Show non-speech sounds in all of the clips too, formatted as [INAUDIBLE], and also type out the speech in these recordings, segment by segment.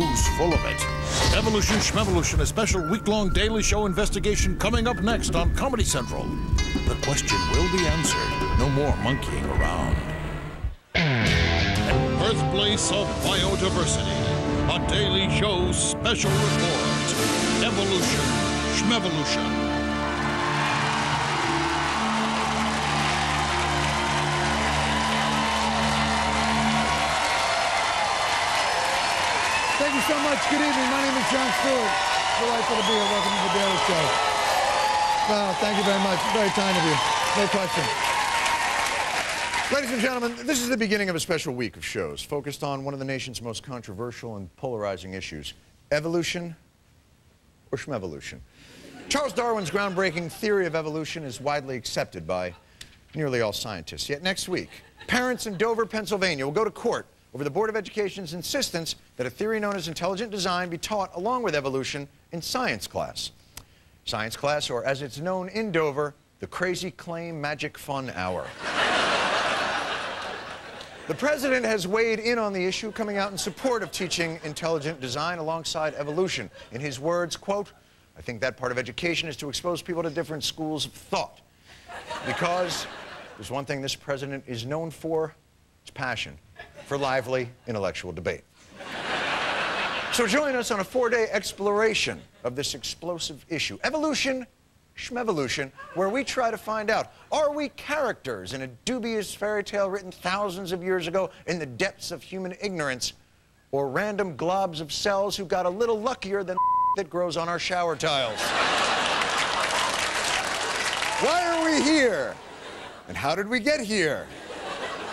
who's full of it. Evolution Schmevolution, a special week-long daily show investigation coming up next on Comedy Central. The question will be answered. No more monkeying around. Birthplace of biodiversity. A daily show special report. Evolution Schmevolution. So much. Good evening. My name is Jon Stewart. Delightful to be here. Welcome to the Daily Show. Well, thank you very much. Very kind of you. No question. Ladies and gentlemen, this is the beginning of a special week of shows focused on one of the nation's most controversial and polarizing issues evolution or schmevolution. Charles Darwin's groundbreaking theory of evolution is widely accepted by nearly all scientists. Yet next week, parents in Dover, Pennsylvania will go to court over the Board of Education's insistence that a theory known as intelligent design be taught along with evolution in science class. Science class, or as it's known in Dover, the Crazy Claim Magic Fun Hour. the president has weighed in on the issue, coming out in support of teaching intelligent design alongside evolution. In his words, quote, I think that part of education is to expose people to different schools of thought. Because there's one thing this president is known for, it's passion for lively intellectual debate. so join us on a four-day exploration of this explosive issue, evolution, schmevolution, where we try to find out, are we characters in a dubious fairy tale written thousands of years ago in the depths of human ignorance, or random globs of cells who got a little luckier than [LAUGHS] that grows on our shower tiles? Why are we here? And how did we get here?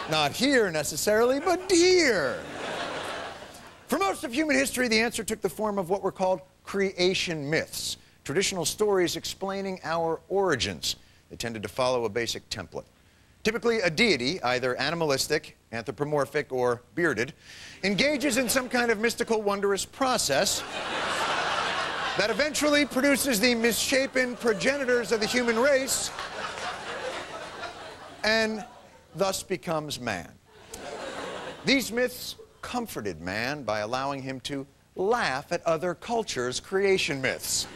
Not here necessarily, but here. For most of human history, the answer took the form of what were called creation myths, traditional stories explaining our origins. They tended to follow a basic template. Typically, a deity, either animalistic, anthropomorphic, or bearded, engages in some kind of mystical, wondrous process that eventually produces the misshapen progenitors of the human race and thus becomes man. These myths comforted man by allowing him to laugh at other cultures' creation myths.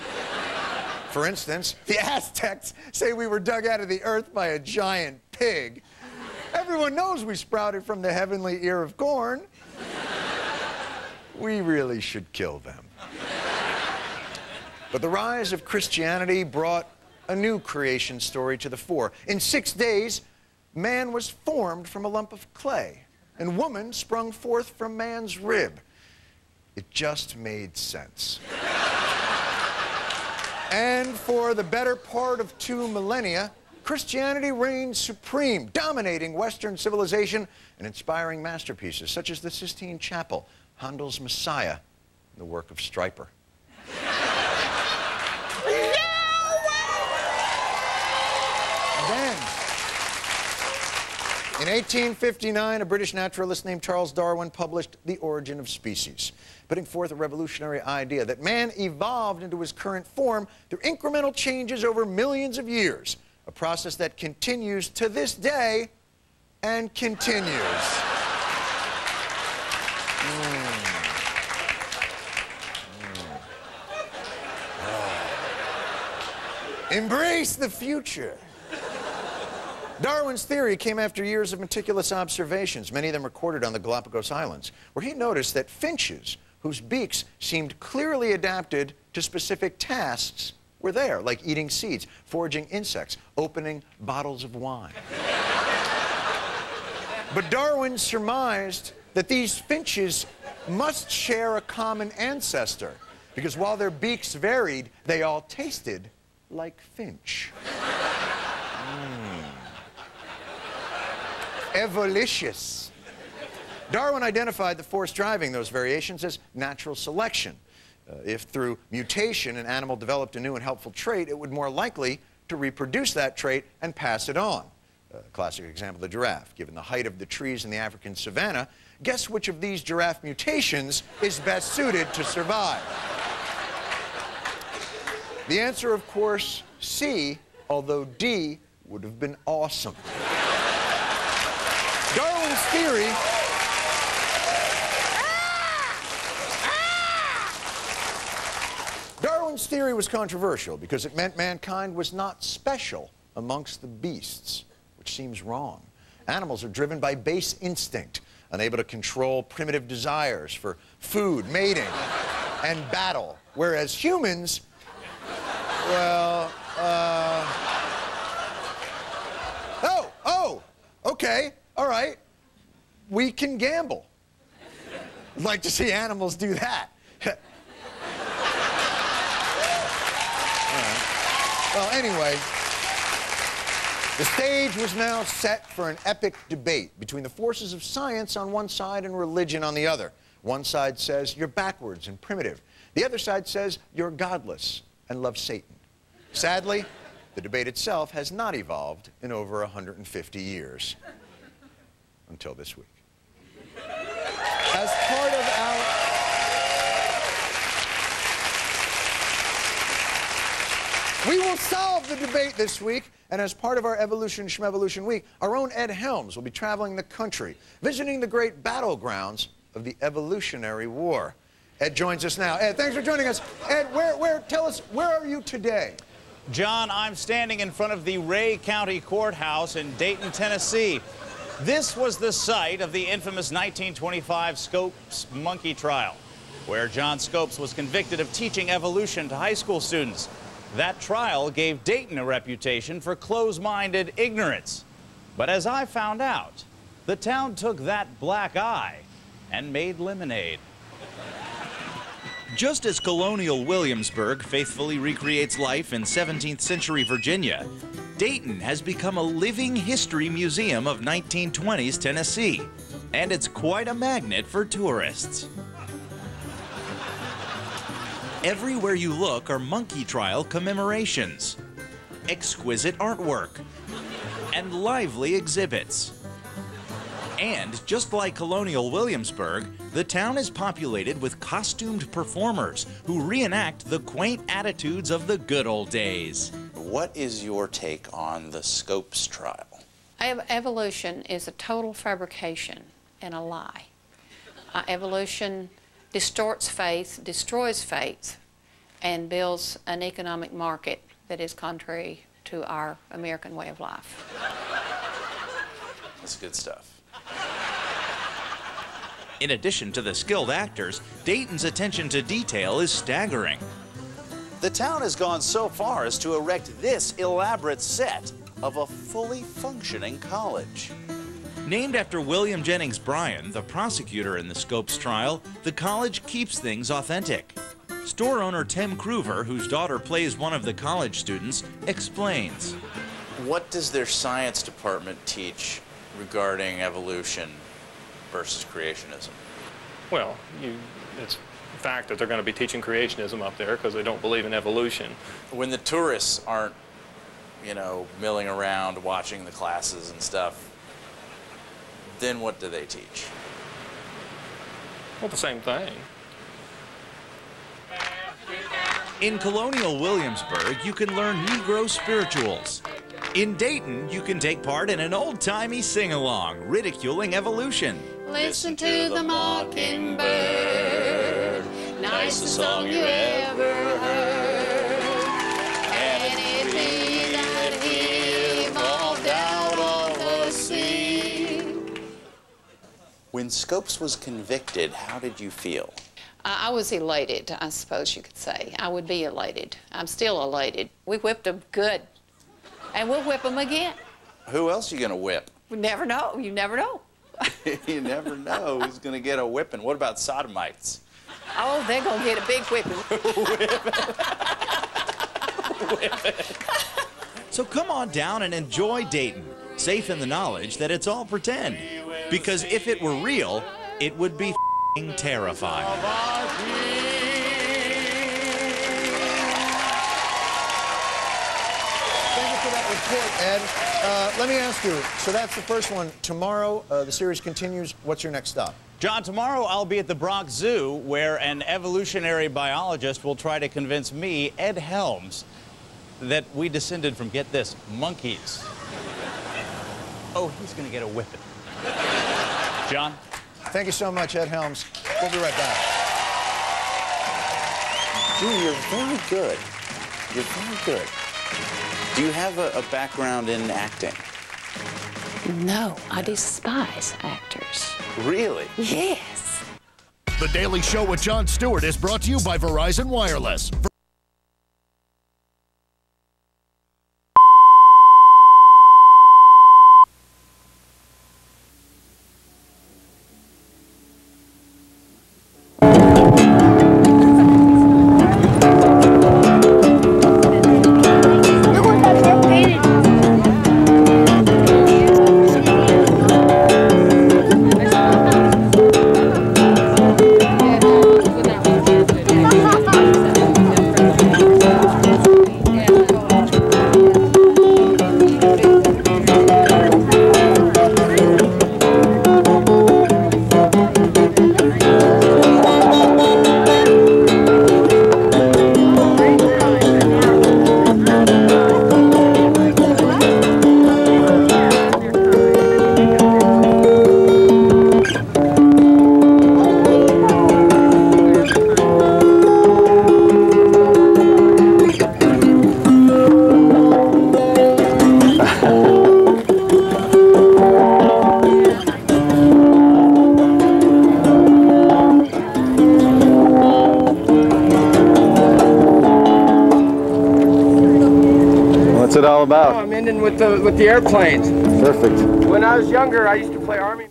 For instance, the Aztecs say we were dug out of the earth by a giant pig. Everyone knows we sprouted from the heavenly ear of corn. We really should kill them. But the rise of Christianity brought a new creation story to the fore. In six days, man was formed from a lump of clay, and woman sprung forth from man's rib. It just made sense. and for the better part of two millennia, Christianity reigned supreme, dominating Western civilization and inspiring masterpieces such as the Sistine Chapel, Handel's Messiah, and the work of Stryper. then, in 1859, a British naturalist named Charles Darwin published The Origin of Species, putting forth a revolutionary idea that man evolved into his current form through incremental changes over millions of years, a process that continues to this day and continues. Mm. Mm. Embrace the future. Darwin's theory came after years of meticulous observations, many of them recorded on the Galapagos Islands, where he noticed that finches, whose beaks seemed clearly adapted to specific tasks, were there, like eating seeds, foraging insects, opening bottles of wine. but Darwin surmised that these finches must share a common ancestor, because while their beaks varied, they all tasted like finch. Evolicious. Darwin identified the force driving those variations as natural selection. Uh, if through mutation an animal developed a new and helpful trait, it would more likely to reproduce that trait and pass it on. Uh, classic example, the giraffe. Given the height of the trees in the African savanna, guess which of these giraffe mutations is best suited to survive? The answer, of course, C, although D would have been awesome. Darwin's theory. Darwin's theory was controversial because it meant mankind was not special amongst the beasts, which seems wrong. Animals are driven by base instinct, unable to control primitive desires for food, mating, and battle, whereas humans, well, uh... Oh, oh, okay, all right. We can gamble. I'd like to see animals do that. [LAUGHS] Well, anyway, the stage was now set for an epic debate between the forces of science on one side and religion on the other. One side says you're backwards and primitive. The other side says you're godless and love Satan. Sadly, the debate itself has not evolved in over 150 years. Until this week. As part of our We will solve the debate this week, and as part of our Evolution Schmevolution Week, our own Ed Helms will be traveling the country, visiting the great battlegrounds of the Evolutionary War. Ed joins us now. Ed, thanks for joining us. Ed, where, where, tell us, where are you today? John, I'm standing in front of the Rhea County Courthouse in Dayton, Tennessee. This was the site of the infamous 1925 Scopes monkey trial, where John Scopes was convicted of teaching evolution to high school students. That trial gave Dayton a reputation for close-minded ignorance. But as I found out, the town took that black eye and made lemonade. Just as colonial Williamsburg faithfully recreates life in 17th century Virginia, Dayton has become a living history museum of 1920s Tennessee, and it's quite a magnet for tourists. Everywhere you look are monkey trial commemorations, exquisite artwork, and lively exhibits. And just like colonial Williamsburg, the town is populated with costumed performers who reenact the quaint attitudes of the good old days. What is your take on the Scopes trial? Evolution is a total fabrication and a lie. Uh, evolution distorts faith, destroys faith, and builds an economic market that is contrary to our American way of life. That's good stuff. In addition to the skilled actors, Dayton's attention to detail is staggering. The town has gone so far as to erect this elaborate set of a fully functioning college. Named after William Jennings Bryan, the prosecutor in the Scopes trial, the college keeps things authentic. Store owner Tim Kruver, whose daughter plays one of the college students, explains. What does their science department teach regarding evolution versus creationism? Well, you, it's a fact that they're going to be teaching creationism up there because they don't believe in evolution. When the tourists aren't, you know, milling around watching the classes and stuff, then what do they teach? Well, the same thing. In colonial Williamsburg, you can learn Negro spirituals. In Dayton, you can take part in an old-timey sing-along ridiculing evolution. Listen to the mockingbird, nicest song you ever heard. When Scopes was convicted, how did you feel? I was elated, I suppose you could say. I would be elated. I'm still elated. We whipped them good. And we'll whip them again. Who else are you going to whip? We never know. You never know. [LAUGHS] you never know who's going to get a whipping. What about sodomites? Oh, they're going to get a big whipping. [LAUGHS] [LAUGHS] so come on down and enjoy Dayton, safe in the knowledge that it's all pretend. Because if it were real, it would be terrifying. Thank you for that report, Ed. Uh, let me ask you, so that's the first one. Tomorrow, uh, the series continues. What's your next stop? John, tomorrow I'll be at the Bronx Zoo where an evolutionary biologist will try to convince me, Ed Helms, that we descended from, get this, monkeys. Oh, he's going to get a whipping. John? Thank you so much, Ed Helms. We'll be right back. Julie, you're very good. You're very good. Do you have a, a background in acting? No, I despise actors. Really? Yes. The Daily Show with Jon Stewart is brought to you by Verizon Wireless. What's it all about? I'm ending with the with the airplanes. Perfect. When I was younger, I used to play army.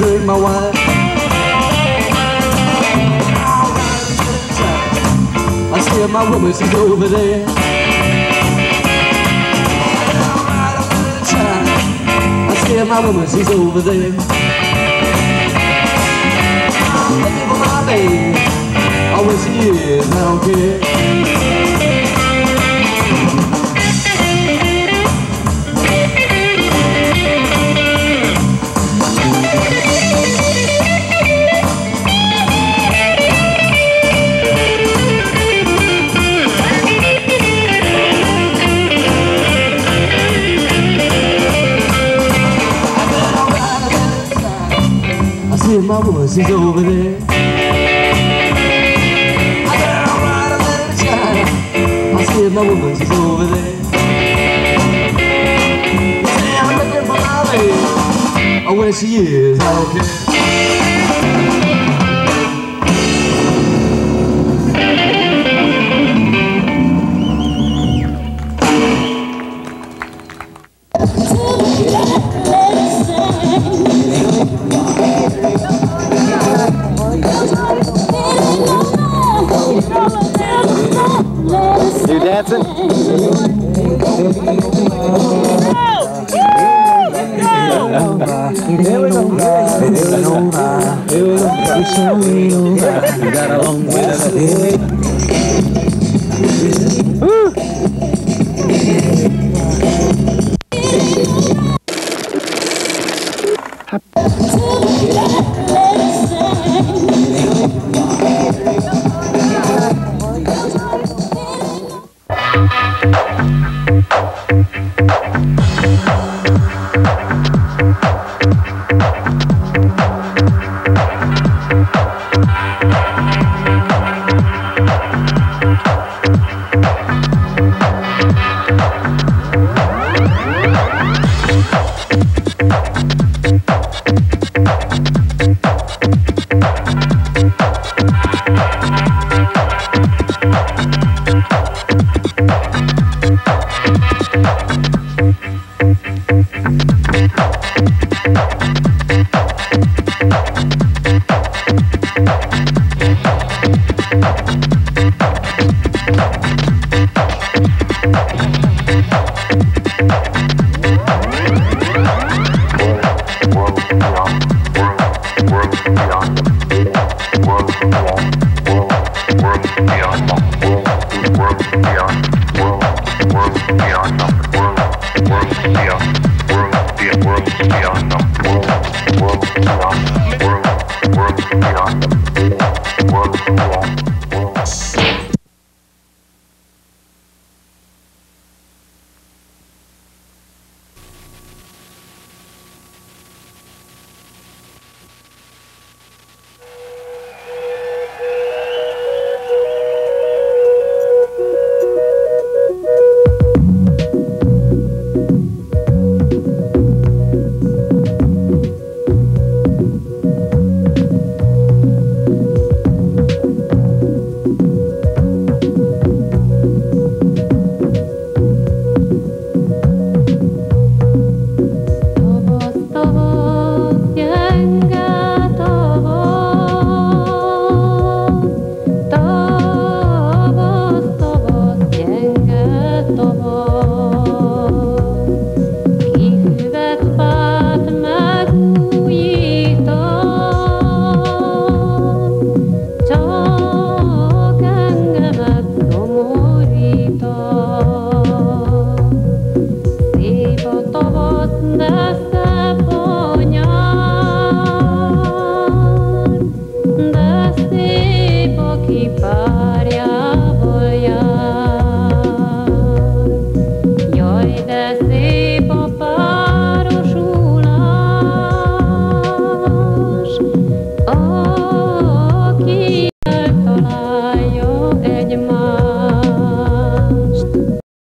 Drink my wine. I see my woman, she's over there. I see my woman, she's over there. I'm looking for my baby. Oh, where she is, I don't care. Cowboys is over there. I said, I'm riding in the sky. I said, my woman, she's over there. I I'm looking for my baby. Oh, where she is, I don't care. Let's. We got a long way to go. the